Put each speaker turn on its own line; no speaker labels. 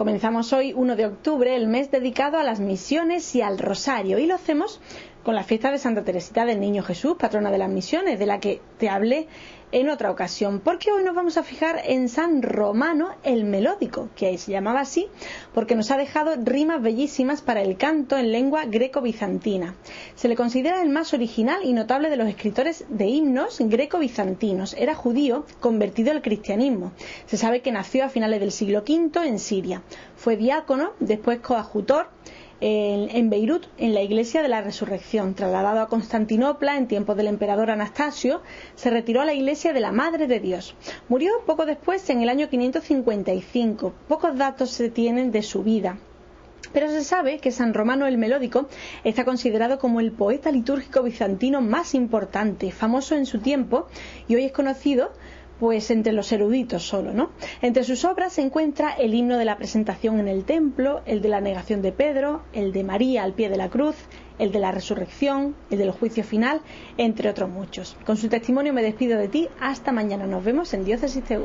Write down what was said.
Comenzamos hoy 1 de octubre, el mes dedicado a las misiones y al rosario, y lo hacemos con la fiesta de Santa Teresita del Niño Jesús, patrona de las misiones, de la que te hablé en otra ocasión, porque hoy nos vamos a fijar en San Romano el Melódico, que se llamaba así porque nos ha dejado rimas bellísimas para el canto en lengua greco-bizantina. Se le considera el más original y notable de los escritores de himnos greco-bizantinos. Era judío convertido al cristianismo. Se sabe que nació a finales del siglo V en Siria. Fue diácono, después coadjutor en, Beirut, en la Iglesia de la Resurrección. Trasladado a Constantinopla en tiempos del emperador Anastasio, se retiró a la Iglesia de la Madre de Dios. Murió poco después, en el año 555. Pocos datos se tienen de su vida. Pero se sabe que San Romano el Melódico está considerado como el poeta litúrgico bizantino más importante, famoso en su tiempo y hoy es conocido pues entre los eruditos solo, ¿no? Entre sus obras se encuentra el himno de la presentación en el templo, el de la negación de Pedro, el de María al pie de la cruz, el de la resurrección, el del juicio final, entre otros muchos. Con su testimonio me despido de ti, hasta mañana, nos vemos en Diócesis TV.